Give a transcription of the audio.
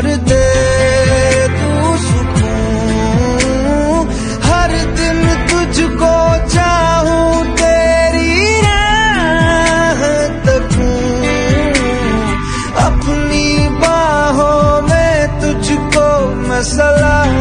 और दे, तू सुकून। हर दिन तुझको चाहूँ तेरी राह अपनी बाहों में तुझको मसला